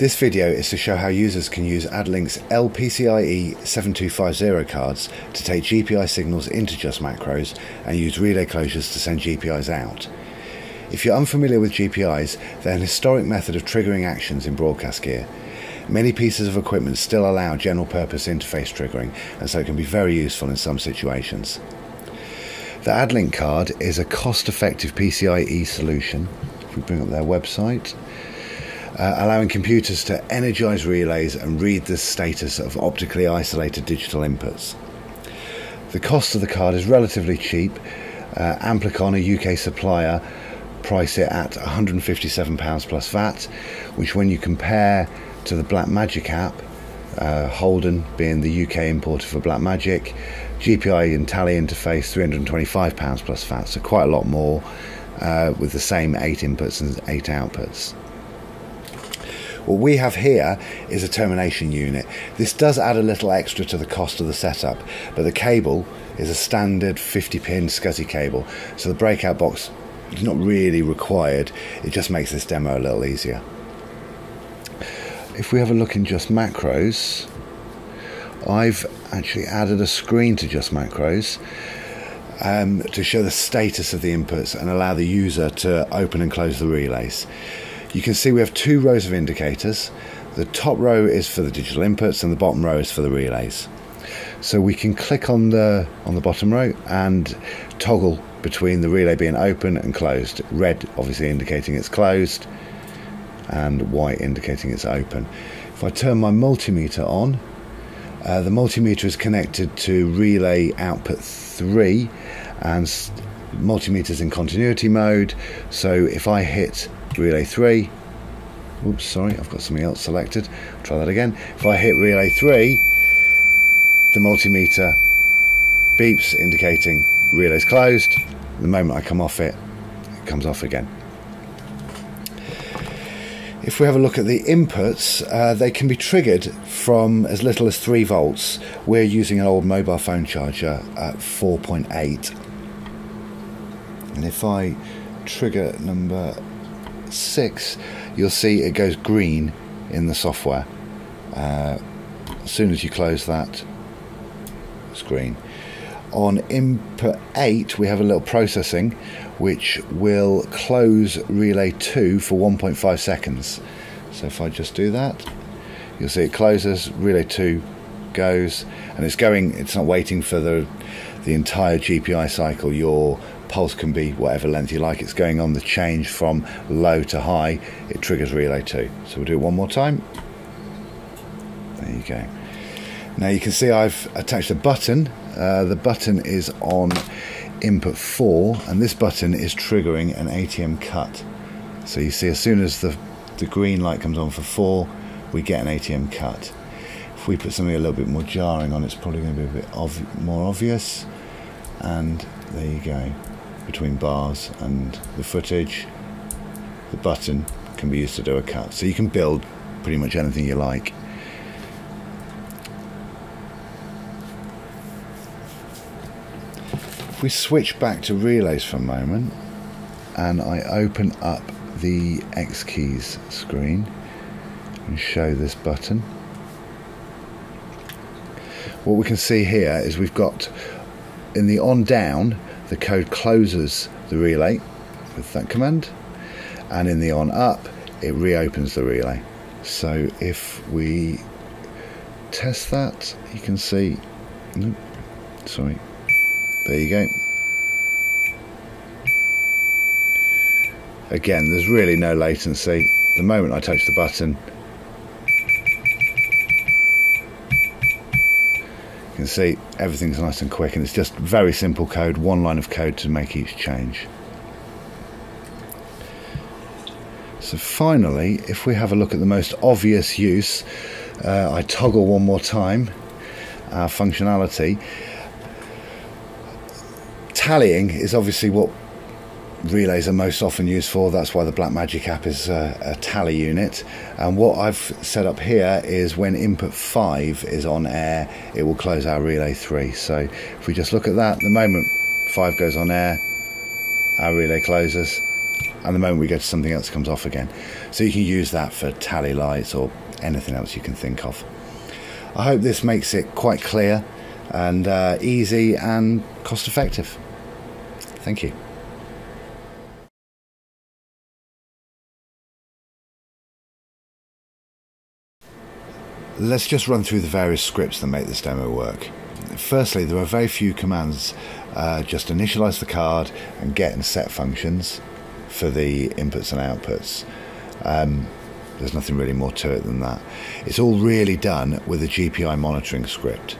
This video is to show how users can use ADLINK's LPCIe 7250 cards to take GPI signals into Just Macros and use relay closures to send GPIs out. If you're unfamiliar with GPIs, they're an historic method of triggering actions in broadcast gear. Many pieces of equipment still allow general purpose interface triggering, and so it can be very useful in some situations. The ADLINK card is a cost effective PCIe solution. If we bring up their website, uh, allowing computers to energize relays and read the status of optically isolated digital inputs. The cost of the card is relatively cheap. Uh, Amplicon, a UK supplier, price it at £157 plus VAT, which, when you compare to the Blackmagic app, uh, Holdan being the UK importer for Blackmagic, GPI and Tally interface £325 plus VAT, so quite a lot more uh, with the same eight inputs and eight outputs. What we have here is a termination unit. This does add a little extra to the cost of the setup, but the cable is a standard 50 pin SCSI cable, so the breakout box is not really required. It just makes this demo a little easier. If we have a look in Just Macros, I've actually added a screen to Just Macros um, to show the status of the inputs and allow the user to open and close the relays. You can see we have two rows of indicators. The top row is for the digital inputs and the bottom row is for the relays. So we can click on the on the bottom row and toggle between the relay being open and closed. Red obviously indicating it's closed and white indicating it's open. If I turn my multimeter on, uh, the multimeter is connected to relay output 3 and multimeters in continuity mode. So if I hit relay 3 oops sorry I've got something else selected. Try that again. If I hit relay 3 the multimeter beeps indicating relay's closed. The moment I come off it it comes off again. If we have a look at the inputs, uh, they can be triggered from as little as 3 volts. We're using an old mobile phone charger at 4.8. And if I trigger number six, you'll see it goes green in the software. Uh, as soon as you close that screen. On input 8, we have a little processing which will close relay 2 for 1.5 seconds. So if I just do that, you'll see it closes, relay 2 goes, and it's going, it's not waiting for the, the entire GPI cycle. Your pulse can be whatever length you like. It's going on the change from low to high. It triggers relay 2. So we'll do it one more time. There you go. Now you can see I've attached a button. Uh, the button is on input 4 and this button is triggering an ATEM cut. So you see as soon as the, the green light comes on for 4 we get an ATEM cut. We put something a little bit more jarring on it's probably going to be a bit ov more obvious and there you go between bars and the footage. The button can be used to do a cut. So you can build pretty much anything you like. If we switch back to relays for a moment and I open up the X keys screen and show this button what we can see here is we've got in the on down the code closes the relay with that command and in the on up it reopens the relay. So if we test that you can see nope, sorry there you go. Again there's really no latency. The moment I touch the button can see everything's nice and quick and it's just very simple code, one line of code to make each change. So finally, if we have a look at the most obvious use, uh, I toggle one more time our functionality. Tallying is obviously what relays are most often used for. That's why the Blackmagic app is a, a, tally unit. And what I've set up here is when input 5 is on air, it will close our relay 3. So if we just look at that, the moment 5 goes on air, our relay closes. and the moment we go to something else, comes off again. So you can use that for tally lights or anything else you can think of. I hope this makes it quite clear and uh, easy and cost effective. Thank you. Let's just run through the various scripts that make this demo work. Firstly, there are very few commands. Uh, just initialize the card and get and set functions for the inputs and outputs. Um, there's nothing really more to it than that. It's all really done with a GPI monitoring script.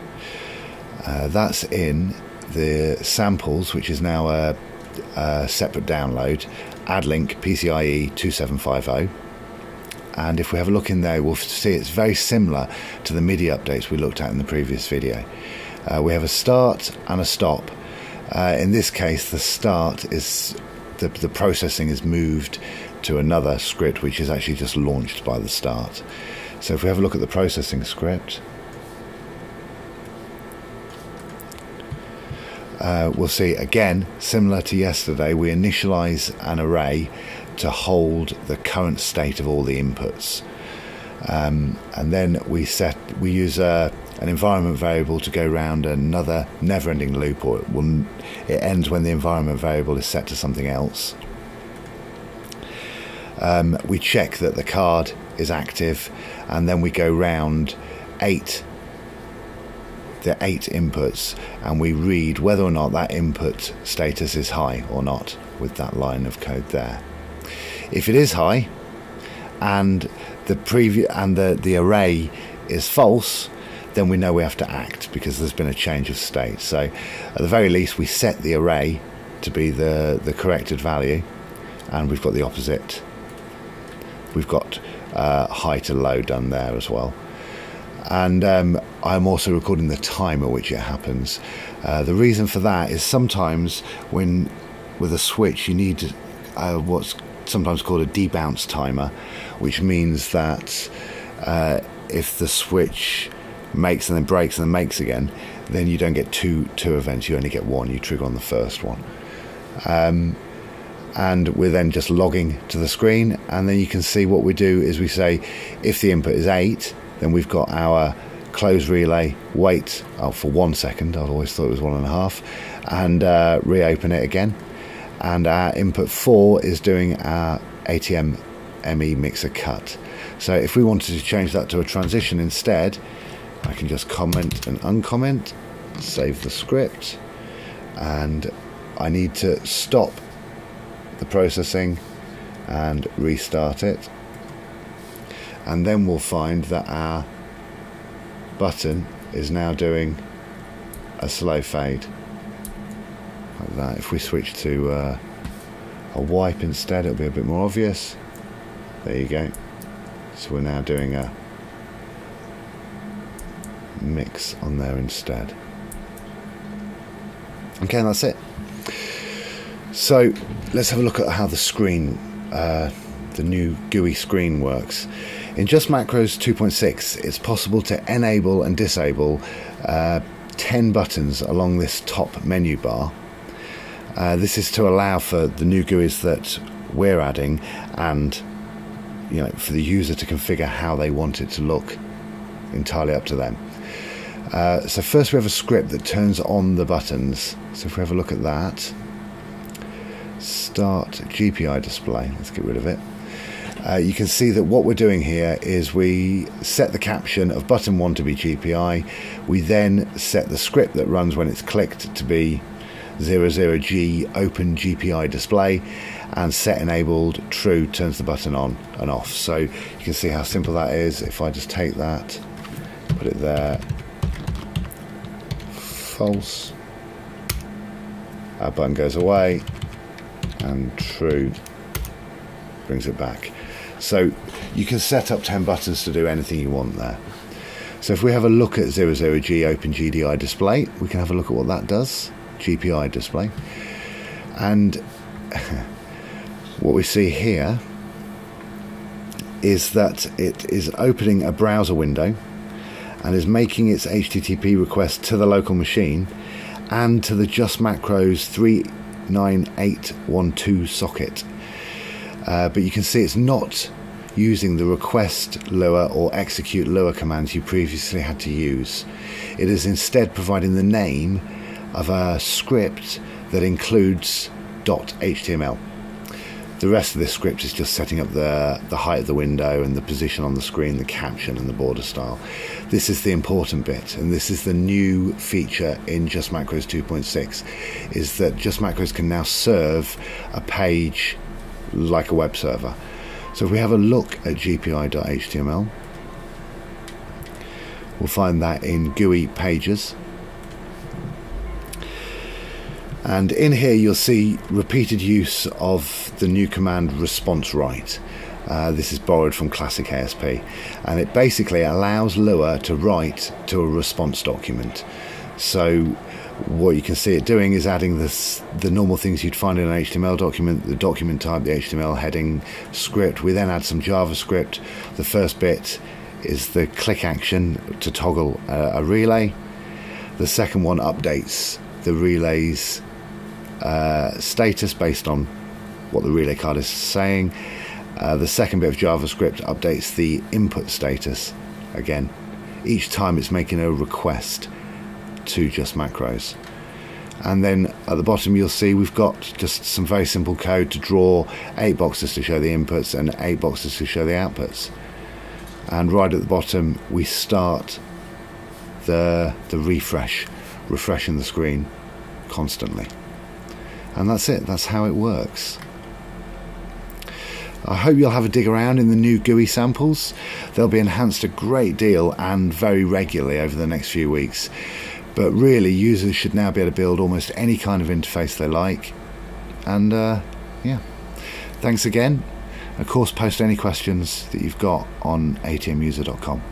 Uh, that's in the samples, which is now a, a separate download, AdLink PCIe 2750. And if we have a look in there, we'll see it's very similar to the MIDI updates we looked at in the previous video. Uh, we have a start and a stop. Uh, in this case, the start is the, the processing is moved to another script which is actually just launched by the start. So if we have a look at the processing script, uh, we'll see again, similar to yesterday, we initialize an array to hold the current state of all the inputs. Um, and then we set we use a, an environment variable to go around another never-ending loop, or it, will, it ends when the environment variable is set to something else. Um, we check that the card is active, and then we go round eight the eight inputs, and we read whether or not that input status is high or not with that line of code there. If it is high, and the previous and the, the array is false, then we know we have to act because there's been a change of state. So, at the very least, we set the array to be the, the corrected value, and we've got the opposite. We've got uh, high to low done there as well. And um, I'm also recording the time at which it happens. Uh, the reason for that is sometimes when with a switch you need uh, what's sometimes called a debounce timer, which means that uh, if the switch makes and then breaks and then makes again, then you don't get two two events. You only get one. You trigger on the first one. Um, and we're then just logging to the screen, and then you can see what we do is we say if the input is eight, then we've got our close relay wait oh, for one second. I've always thought it was one and a half, and uh, reopen it again and our input 4 is doing our ATEM ME mixer cut. So if we wanted to change that to a transition instead, I can just comment and uncomment, save the script, and I need to stop the processing and restart it. And then we'll find that our button is now doing a slow fade like that. If we switch to uh, a wipe instead, it'll be a bit more obvious. There you go. So we're now doing a mix on there instead. Okay, that's it. So let's have a look at how the screen, uh, the new GUI screen works. In Just Macros 2.6, it's possible to enable and disable uh, 10 buttons along this top menu bar uh, this is to allow for the new GUIs that we're adding and you know for the user to configure how they want it to look entirely up to them. Uh, so first we have a script that turns on the buttons. So if we have a look at that, start GPI display, let's get rid of it. Uh, you can see that what we're doing here is we set the caption of button 1 to be GPI. We then set the script that runs when it's clicked to be 00G open GPI display and set enabled true turns the button on and off. So you can see how simple that is. If I just take that, put it there, false, our button goes away and true brings it back. So you can set up 10 buttons to do anything you want there. So if we have a look at 00G Open GPI display, we can have a look at what that does. GPI display. And what we see here is that it is opening a browser window and is making its HTTP request to the local machine and to the Just Macros 39812 socket. uh, but you can see it's not using the request Lua or execute Lua commands you previously had to use. It is instead providing the name of a script that includes .html. The rest of this script is just setting up the, the height of the window and the position on the screen, the caption and the border style. This is the important bit, and this is the new feature in Just Macros 2.6, is that Just Macros can now serve a page like a web server. So if we have a look at gpi.html, we'll find that in GUI pages. And in here, you'll see repeated use of the new command response write. Uh, this is borrowed from classic ASP, and it basically allows Lua to write to a response document. So, what you can see it doing is adding this, the normal things you'd find in an HTML document the document type, the HTML heading, script. We then add some JavaScript. The first bit is the click action to toggle uh, a relay. The second one updates the relay's uh, status based on what the relay card is saying. Uh, the second bit of JavaScript updates the input status again. Each time it's making a request to just macros. And then at the bottom, you'll see we've got just some very simple code to draw eight boxes to show the inputs and eight boxes to show the outputs. And right at the bottom, we start the, the refresh, refreshing the screen constantly. And that's it, that's how it works. I hope you'll have a dig around in the new GUI samples. They'll be enhanced a great deal and very regularly over the next few weeks. But really, users should now be able to build almost any kind of interface they like. And uh, yeah, thanks again. Of course, post any questions that you've got on atemuser.com.